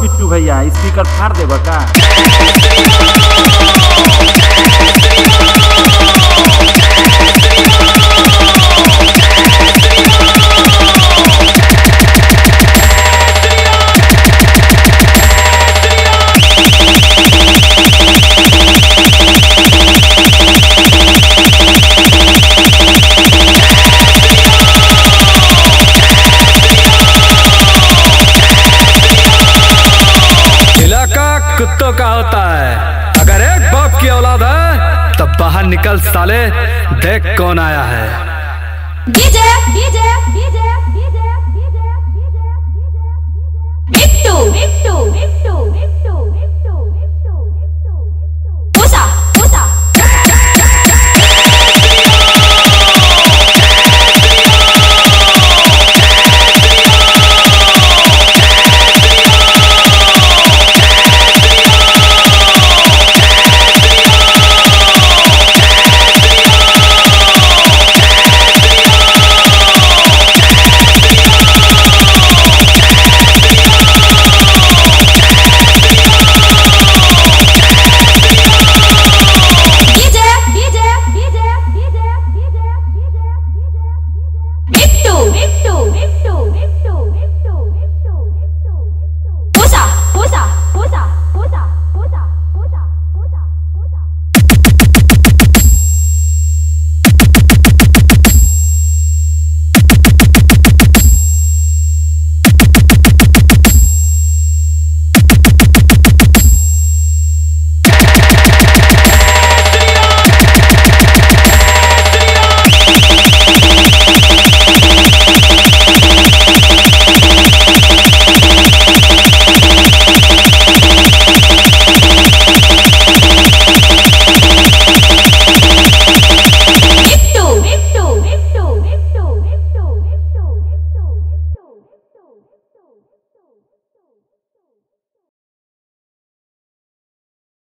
बिट्टू भैया स्पीकर फाड़ देबा का कुत्तों का होता है। अगर एक बाप की औलाद है तो बाहर निकल साले, देख कौन आया है। DJ DJ. Brasil!